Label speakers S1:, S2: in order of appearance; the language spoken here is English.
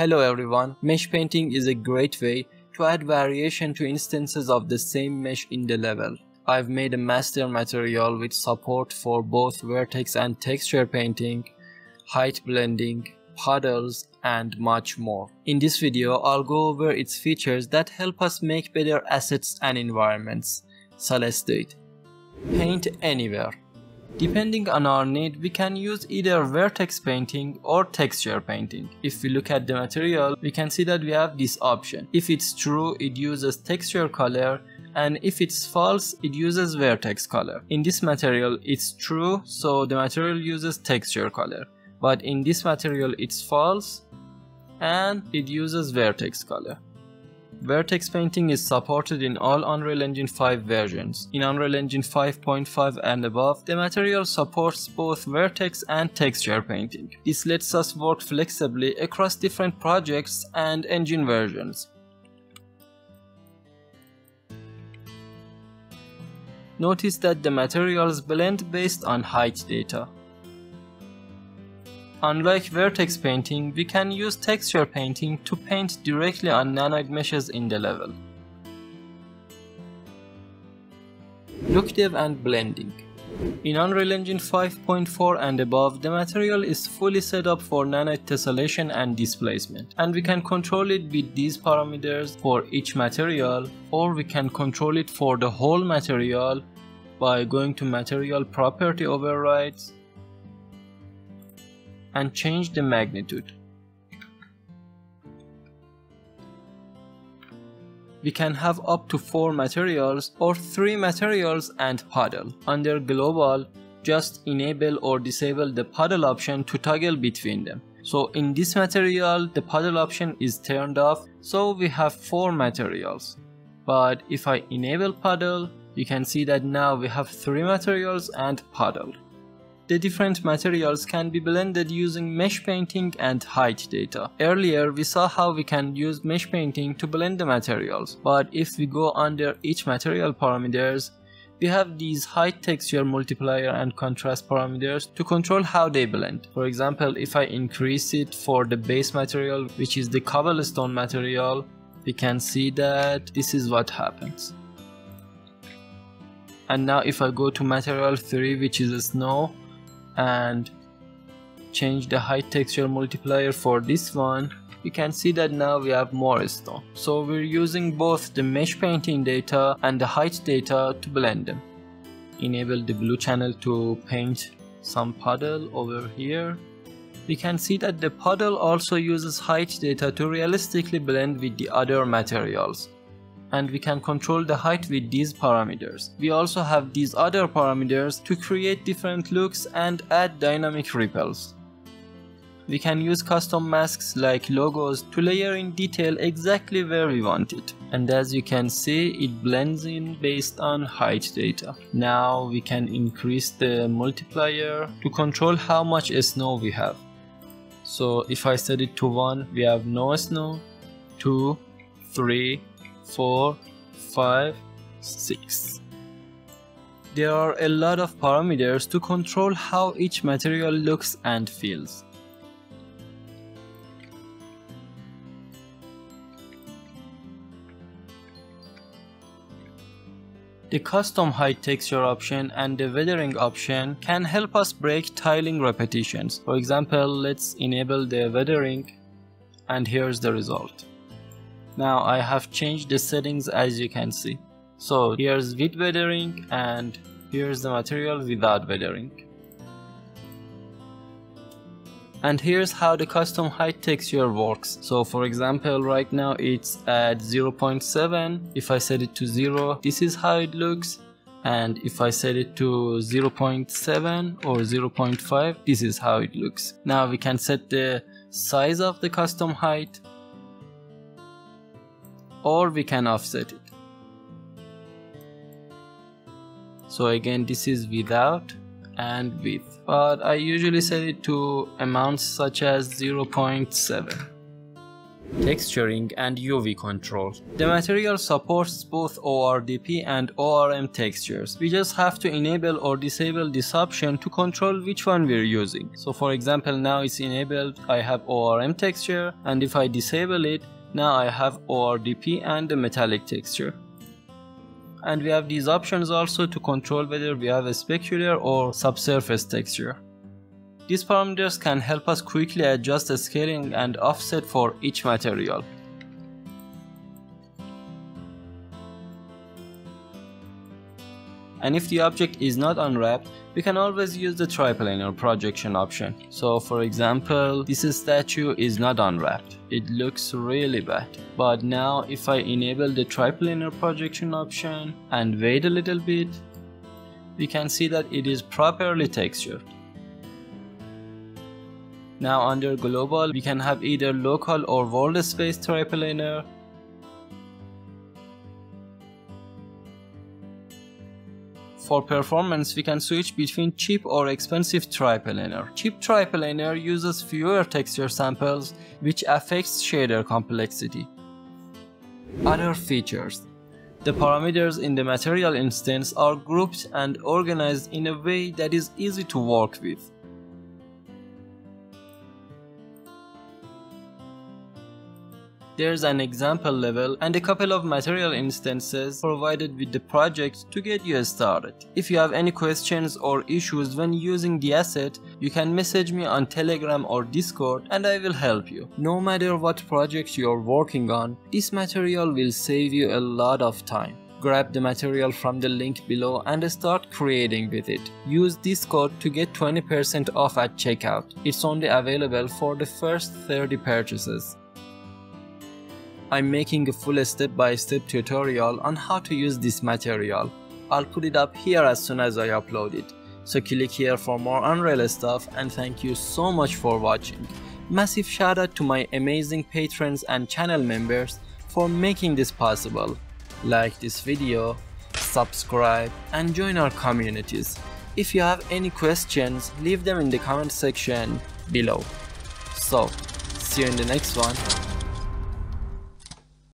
S1: Hello everyone, mesh painting is a great way to add variation to instances of the same mesh in the level. I've made a master material with support for both vertex and texture painting, height blending, puddles, and much more. In this video, I'll go over its features that help us make better assets and environments. So let's do it. Paint anywhere. Depending on our need, we can use either vertex painting or texture painting. If we look at the material, we can see that we have this option. If it's true, it uses texture color and if it's false, it uses vertex color. In this material, it's true, so the material uses texture color. But in this material, it's false and it uses vertex color. Vertex painting is supported in all Unreal Engine 5 versions. In Unreal Engine 5.5 and above, the material supports both vertex and texture painting. This lets us work flexibly across different projects and engine versions. Notice that the materials blend based on height data. Unlike vertex painting, we can use texture painting to paint directly on nanite meshes in the level. Look dev and blending. In Unreal Engine 5.4 and above, the material is fully set up for nanite tessellation and displacement, and we can control it with these parameters for each material, or we can control it for the whole material by going to material property overrides and change the magnitude. We can have up to 4 materials or 3 materials and puddle. Under global, just enable or disable the puddle option to toggle between them. So in this material, the puddle option is turned off, so we have 4 materials. But if I enable puddle, you can see that now we have 3 materials and puddle. The different materials can be blended using mesh painting and height data. Earlier we saw how we can use mesh painting to blend the materials, but if we go under each material parameters, we have these height texture multiplier and contrast parameters to control how they blend. For example, if I increase it for the base material, which is the cobblestone material, we can see that this is what happens. And now if I go to material 3, which is snow, and change the height texture multiplier for this one. You can see that now we have more stone. So we're using both the mesh painting data and the height data to blend them. Enable the blue channel to paint some puddle over here. We can see that the puddle also uses height data to realistically blend with the other materials and we can control the height with these parameters. We also have these other parameters to create different looks and add dynamic ripples. We can use custom masks like logos to layer in detail exactly where we want it. And as you can see, it blends in based on height data. Now we can increase the multiplier to control how much snow we have. So if I set it to 1, we have no snow, 2, 3, four, five, six. There are a lot of parameters to control how each material looks and feels. The custom height texture option and the weathering option can help us break tiling repetitions. For example, let's enable the weathering and here's the result. Now I have changed the settings as you can see. So here's with weathering and here's the material without weathering. And here's how the custom height texture works. So for example, right now it's at 0.7. If I set it to 0, this is how it looks. And if I set it to 0.7 or 0.5, this is how it looks. Now we can set the size of the custom height or we can offset it so again this is without and with but I usually set it to amounts such as 0.7 texturing and UV control. The material supports both ORDP and ORM textures. We just have to enable or disable this option to control which one we're using. So for example now it's enabled, I have ORM texture and if I disable it, now I have ORDP and the metallic texture. And we have these options also to control whether we have a specular or subsurface texture. These parameters can help us quickly adjust the scaling and offset for each material. And if the object is not unwrapped, we can always use the triplanar projection option. So for example, this statue is not unwrapped. It looks really bad. But now if I enable the triplanar projection option and wait a little bit, we can see that it is properly textured. Now under global, we can have either local or world space triplanar. For performance, we can switch between cheap or expensive triplanar. Cheap triplanar uses fewer texture samples, which affects shader complexity. Other features the parameters in the material instance are grouped and organized in a way that is easy to work with. There's an example level and a couple of material instances provided with the project to get you started. If you have any questions or issues when using the asset, you can message me on Telegram or Discord and I will help you. No matter what project you're working on, this material will save you a lot of time grab the material from the link below and start creating with it. Use this code to get 20% off at checkout. It's only available for the first 30 purchases. I'm making a full step-by-step -step tutorial on how to use this material. I'll put it up here as soon as I upload it. So click here for more Unreal stuff and thank you so much for watching. Massive shout out to my amazing patrons and channel members for making this possible. Like this video, subscribe and join our communities. If you have any questions, leave them in the comment section below. So, see you in the next one.